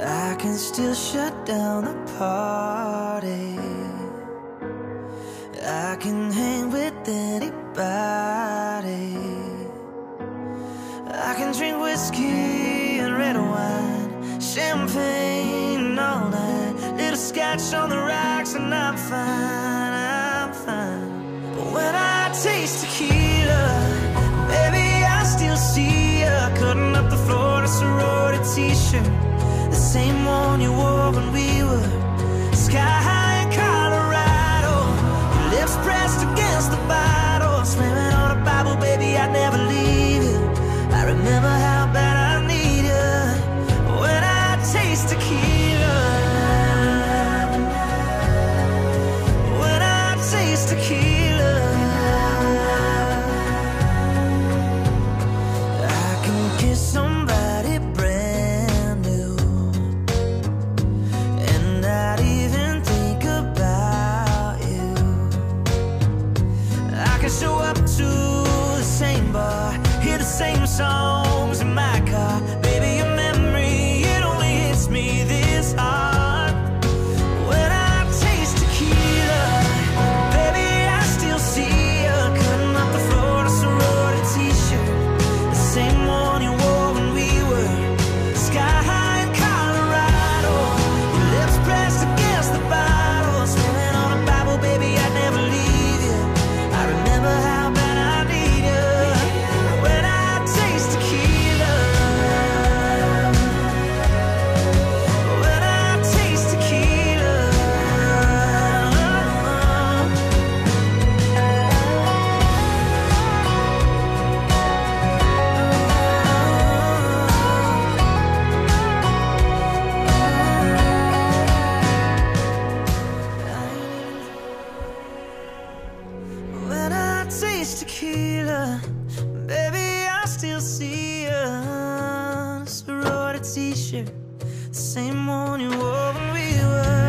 I can still shut down the party. I can hang with any scratch on the rocks and I'm fine, I'm fine. But when I taste tequila, baby, I still see you cutting up the floor to sorority t-shirt, the same one you wore when we were. to the same bar, hear the same songs in my car. trailer. Baby, I still see us. Sorority t-shirt, the same one you wore when we were.